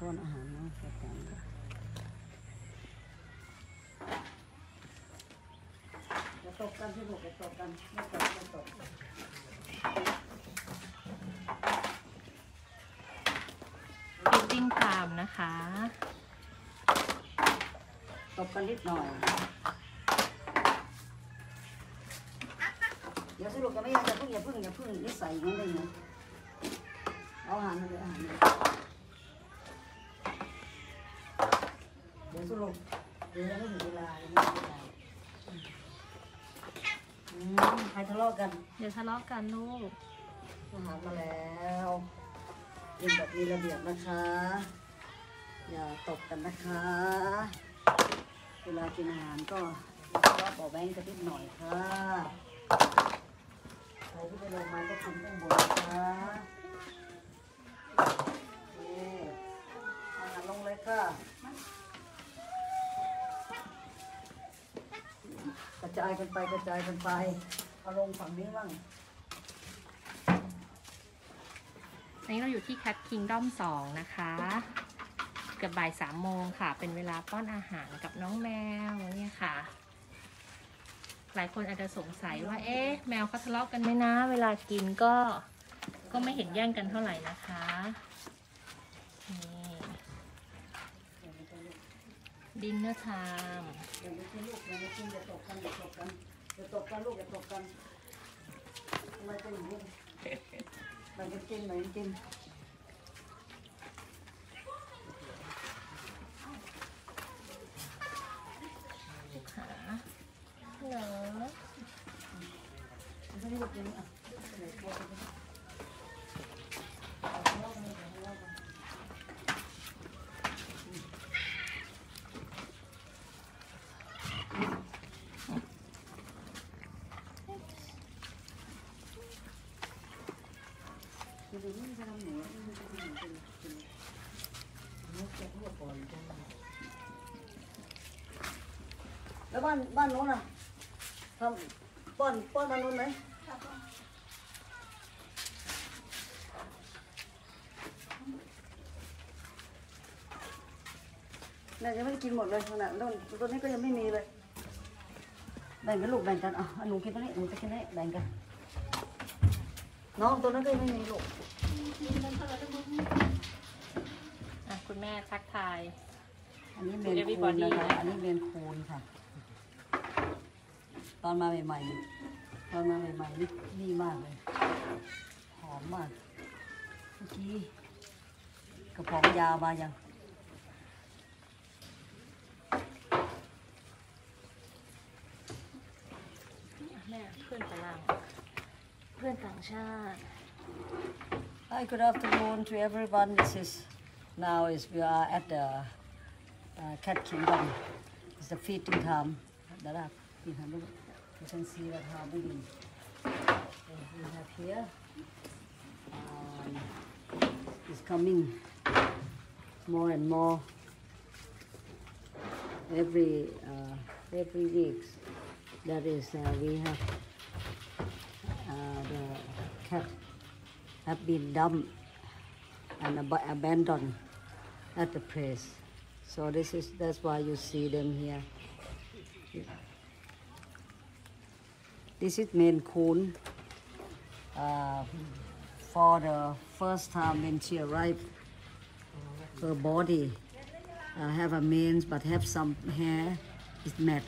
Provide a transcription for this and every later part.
ป้อนอาหารนาะจัดการจะตกกันที่ลูกจะตกกันไม่ตกไม่ตกฟีดดิ้งไทม์นะคะตบกันนิดหน่อย เดี๋ยวสรุปจะไม่ยากจะพึ่งอย่าพึ่งอย่าพึ่งนิสัยอย่างนั้เลยนะเอาอาหารมาเลยอาหารมา ดี๋ยวสรุปเดี๋ยวยังไม่ถึงเวลายังไม่ถึงเวลาอืมใครทะเลาะกันเดี๋ยวทะเลาะกันลูกอาหารมาแล้วกินแบบมีระเบียบนะคะ อย่าตบกันนะคะ เวลากินอาหารก็รับบอกแบงกันนิดหน่อยค่ะใครที่ไปลงมาก็กินข้างบนนะคะนี่อาหารลงเลยค่ะ ระจายกันไปกระจายกันไปเอาลงฝั่งนี้บ้างอันนี้เราอยู่ที่ Cat Kingdom 2 นะคะ เกือบบ่ายสามโมงค่ะ เป็นเวลาป้อนอาหารกับน้องแมวเนี่ยค่ะ หลายคนอาจจะสงสัยว่า เอ๊ะ แมวเขาทะเลาะกันไหมนะ เวลากินก็ก็ไม่เห็นแย่งกันเท่าไหร่นะคะ dinner time อย่าไปกินลูกอย่าไปกินอย่าตบกันอย่าตบกันอย่าตบกันลูกอย่าตบกันทำไมเป็นอย่างนี้แบ่งกันกินแบ่งกันกินลูกค้าเหรอไม่ได้กินอะ แล้วบ้านบ้านโน้นอะทำป้อนป้อนบ้านโน้นไหมแม่ยังไม่ได้กินหมดเลยขนาดนู้นตัวนี้ก็ยังไม่มีเลย แบ่งกันลูกแบ่งกันอะอะหนูกินตัวนี้หนูจะกินนี้แบ่งกัน น้องตัวนั้นก็ยังไม่มีลูก อะคุณแม่ทักทาย อันนี้เมนคูนนะคะ อันนี้เมนคูนค่ะ ตอนมาใหม่ๆ ตอนมาใหม่ๆนี่นี่มากเลย หอมมากเมื่อกี้กระป๋องยามายังแม่เพื่อนฝรั่งเพื่อนต่างชาติ Hi, good afternoon to everyone. This is now is we are at the uh, Cat Kingdom. It's the feeding time. That are you can see that how big we have here. Um, it's coming more and more every uh, every week. That is uh, we have uh, the cat have been dumped and ab- abandoned at the place. So this is that's why you see them here. This is Maine Coon. Uh, for the first time when she arrived, her body uh, have a mane but have some hair is matte.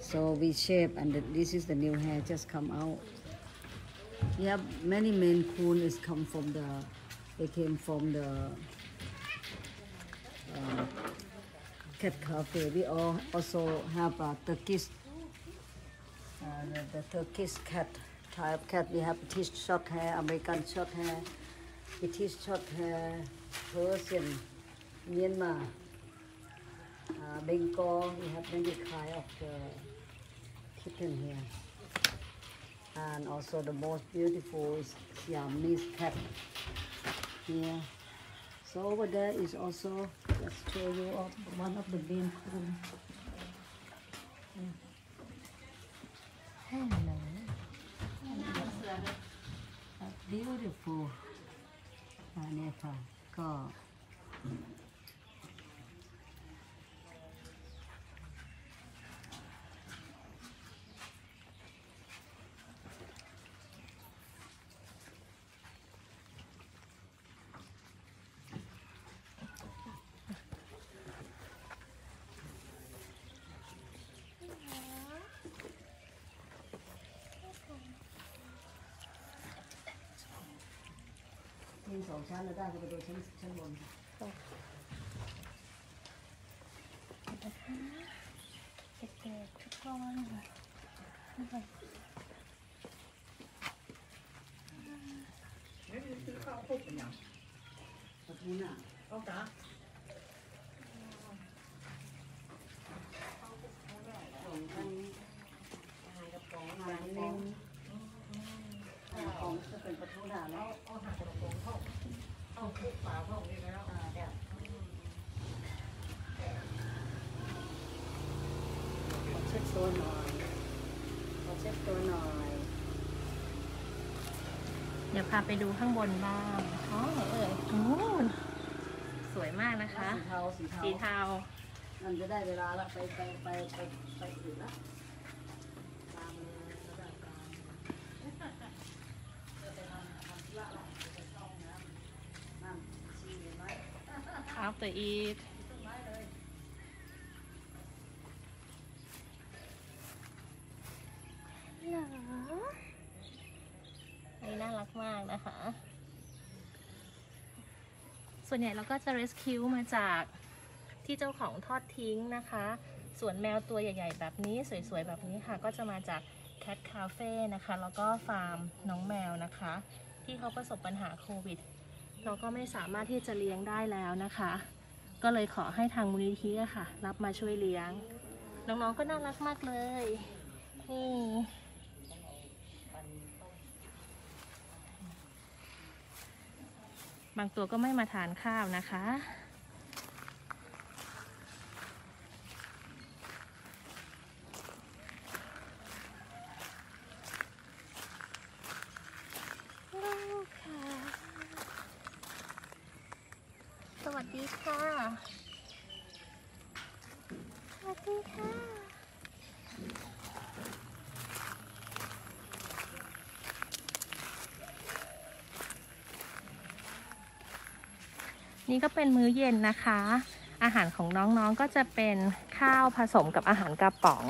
So we shape and this is the new hair just come out. Yeah, many Maine Coon is come from the, they came from the uh, cat cafe. We all also have a Turkish, uh, the, Turkish cat type cat. We have British short hair, American short hair, British short hair, Persian, Myanmar, uh, Bengal. We have many kind of the kitten here and also the most beautiful is Siamese cat here. So over there is also, let's show you of one of the main coon. Hello. A beautiful อัน 听手枪的，大家不都听听过吗？对。这个这个这个，那个那个，嗯，这个这个好不呢？好干。 เดี๋ยวพาไปดูข้างบนบ้างอ๋อไหนเอ่ยโอ้สวยมากนะคะ สีเทาสีเทาสีเทา มันจะได้เวลาละไปไปไปไปไปอื่นละตามเลยแล้วได้ตามจะไปทำทำธุระละจะไปเข้าห้องน้ำนั่นชีเห็นไหม after eat ต้นไม้เลย เหรออันนี้น่ารักมากนะคะ ส่วนใหญ่เราก็จะ rescue มาจากที่เจ้าของทอดทิ้งนะคะ ส่วนแมวตัวใหญ่ ๆ แบบนี้สวยๆ แบบนี้ค่ะ ก็จะมาจาก Cat Cafe นะคะ แล้วก็ฟาร์มน้องแมวนะคะ ที่เขาประสบปัญหาโควิด เราก็ไม่สามารถที่จะเลี้ยงได้แล้วนะคะ ก็เลยขอให้ทางมูลนิธิค่ะ รับมาช่วยเลี้ยง น้องๆ ก็น่ารักมากเลยนี่ บางตัวก็ไม่มาทานข้าวนะคะลูกค่ะสวัสดีค่ะ สวัสดีค่ะ นี่ก็เป็นมื้อเย็นนะคะ อาหารของน้องๆก็จะเป็นข้าวผสมกับอาหารกระป๋อง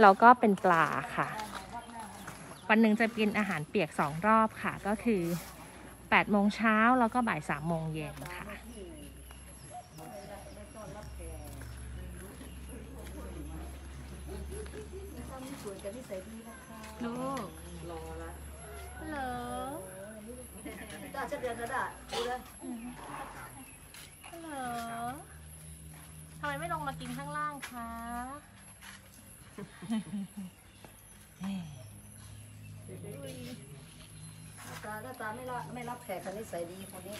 แล้วก็เป็นปลาค่ะ วันหนึ่งจะกินอาหารเปียกสองรอบค่ะ ก็คือ8โมงเช้าแล้วก็บ่าย3โมงเย็นค่ะสวยกับนิสัยดีนะคะลูกรอละฮัลโหลได้ชัดเจนก็ได้ดูเลย ฮัลโหลทำไมไม่ลงมากินข้างล่างคะ ตาหน้าตาไม่รับไม่รับแขกคนนิสัยดีคนนี้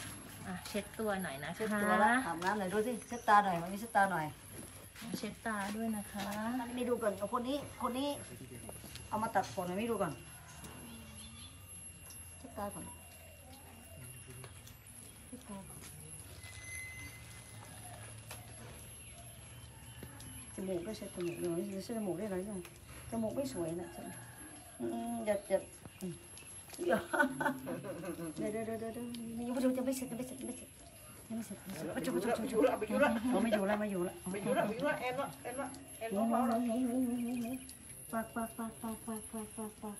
อะเช็ดตัวหน่อยนะคะเช็ดตัวแล้วอาบน้ำหน่อยดูสิเช็ดตาหน่อยวันนี้เช็ดตาหน่อย เช็ดตาด้วยนะคะไม่ดูก่อนเอาคนนี้คนนี้ เอามาตัดขนหน่อยไม่ดูก่อนเช็ดตาก่อนเช็ดตาก่อนจ มูกก็เช็ดจมูกหน่อยเช็ดจมูกได้ไรยังจมูกไม่สวยนะอืมอย่าอย่าอืมอย่าเดี๋ยวเดี๋ยวเดี๋ยวเดี๋ยวเดี๋ยวไม่ดูจะไม่เสร็จจะไม่เสร็จไม่เสร็จยังไม่เสร็จไม่เสร็จไม่อยู่ละไปอยู่ละไม่อยู่ล้วไม่อยู่ล้วไปอยู่ละไปอยู่ละเอ็นละเอ็นละเอ็นหละเราหนูละหนูหนูหนูหนูหนูปากปากปากปากปากปากปากปาก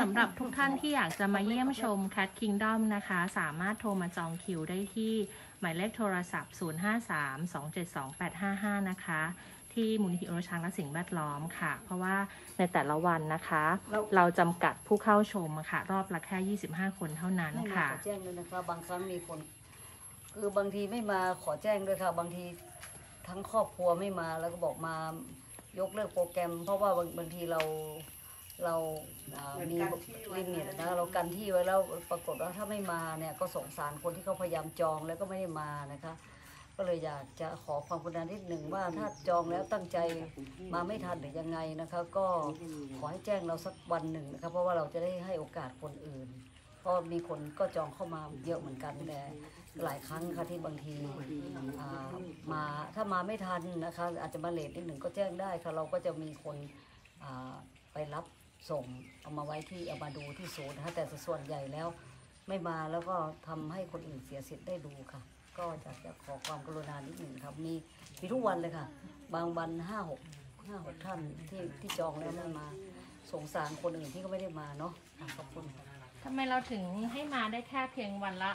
สำหรับทุกท่านที่อยากจะมาเยี่ยมชม Cat Kingdom นะคะ สามารถโทรมาจองคิวได้ที่ หมายเลขโทรศัพท์ 053-272-855 นะคะ ที่มูลนิธิอนุรักษ์ช้างและสิ่งแวดล้อมค่ะ เพราะว่าในแต่ละวันนะคะเราจำกัดผู้เข้าชมอะค่ะ รอบละแค่ 25 คนเท่านั้นไม่มาค่ะ ขอแจ้งด้วยนะคะบางครั้งมีคน คือบางทีไม่มาขอแจ้งด้วยค่ะ บางทีทั้งครอบครัวไม่มาแล้วก็บอกมายกเลิกโปรแกรม เพราะว่าบางบางทีเราเราอ่ามีลิมิตนะเรากันที่ไว้แล้วปรากฏว่าถ้าไม่มาเนี่ยก็สงสารคนที่เขาพยายามจองแล้วก็ไม่ได้มานะคะ ก็เลยอยากจะขอความกรุณานิดหนึ่งว่าถ้าจองแล้วตั้งใจมาไม่ทันหรือยังไงนะคะ ก็ขอให้แจ้งเราสักวันหนึ่งนะคะเพราะว่าเราจะได้ให้โอกาสคนอื่นเพราะมีคนก็จองเข้ามาเยอะเหมือนกันแต่หลายครั้งค่ะที่บางทีมาถ้ามาไม่ทันนะคะ อาจจะมาเลทนิดหนึ่งก็แจ้งได้ค่ะเราก็จะมีคนไปรับส่งเอามาไว้ที่เอามาดูที่ศูนย์นะคะแต่ส่วนใหญ่แล้วไม่มาแล้วก็ทำให้คนอื่นเสียสิทธิ์ได้ดูค่ะ ก็อยากจะขอความกรุณานิดหนึ่งครับมีมีทุกวันเลยค่ะ บางวันห้าหกห้าหกท่านที่ที่จองแล้วไม่มาสงสารคนอื่นที่ก็ไม่ได้มาเนาะอะขอบคุณค่ะทำไมเราถึงให้มาได้แค่เพียงวันละ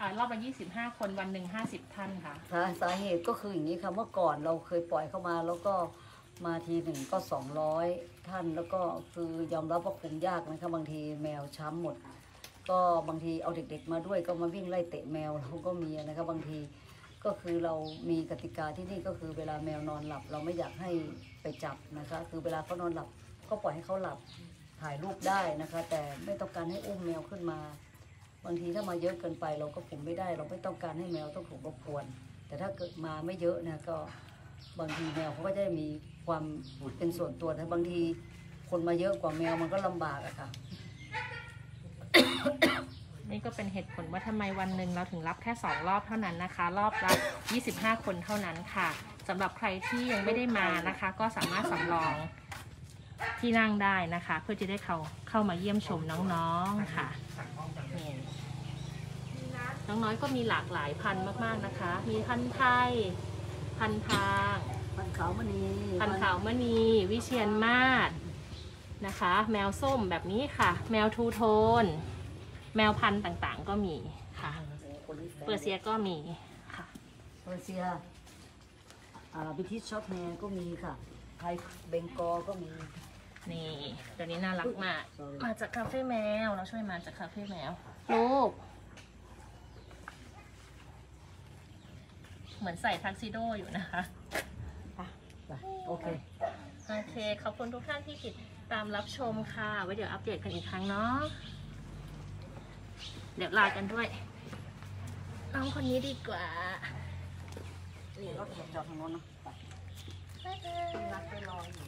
อ่ารอบละ25 คนวันหนึ่ง50 ท่านค่ะ สาสาเหตุก็คืออย่างนี้ค่ะเมื่อก่อนเราเคยปล่อยเข้ามาแล้วก็มาทีหนึ่งก็ 200 ท่านแล้วก็คือยอมรับว่าคุมยากนะคะบางทีแมวช้ำหมด ก็บางทีเอาเด็ก ๆ มาด้วยก็มาวิ่งไล่เตะแมวเราก็มีนะคะบางทีก็คือเรามีกติกาที่นี่ก็คือเวลาแมวนอนหลับ เราไม่อยากให้ไปจับนะคะ คือเวลาเขานอนหลับก็ปล่อยให้เขาหลับถ่ายรูปได้นะคะ แต่ไม่ต้องการให้อุ้มแมวขึ้นมา บางทีถ้ามาเยอะเกินไปเราก็คุมไม่ได้ เราไม่ต้องการให้แมวต้องถูกรบกวน แต่ถ้าเกิดมาไม่เยอะนะก็บางทีแมวเขาก็จะมีความเป็นส่วนตัวแต่บางทีคนมาเยอะกว่าแมวมันก็ลำบากอะค่ะ นี่ก็เป็นเหตุผลว่าทำไมวันหนึ่งเราถึงรับแค่ 2 รอบเท่านั้นนะคะ รอบละ25 คนเท่านั้นค่ะสำหรับใครที่ยังไม่ได้มานะคะ ก็สามารถสำรองที่นั่งได้นะคะ เพื่อจะได้เข้าเข้ามาเยี่ยมชมน้องๆค่ะนี่น้องน้อยก็มีหลากหลายพันธุ์มากๆนะคะ มีพันธุ์ไทย พันธุ์ทาง พันธุ์ขาวมณีพันธุ์ขาวมณี วิเชียรมาศนะคะ แมวส้มแบบนี้ค่ะ แมว two-tone แมวพันธุ์ต่างๆก็มีค่ะ เปอร์เซียก็มีค่ะ เปอร์เซียอ่า British Shorthair ก็มีค่ะไทย Bengalก็มี นี่ตัวนี้น่ารักมาก Sorry มาจากคาเฟ่แมวเราช่วยมาจากคาเฟ่แมวลูก เหมือนใส่ทักซิโดอยู่นะคะไปโอเค โอเค ขอบคุณทุกท่านที่ติดตามรับชมค่ะ ไว้เดี๋ยวอัปเดตกันอีกครั้งเนาะ เดี๋ยวลากันด้วยน้องคนนี้ดีกว่านี่รถจอดทางโน้นนะไปบ๊ายบายนัดไปรออยู่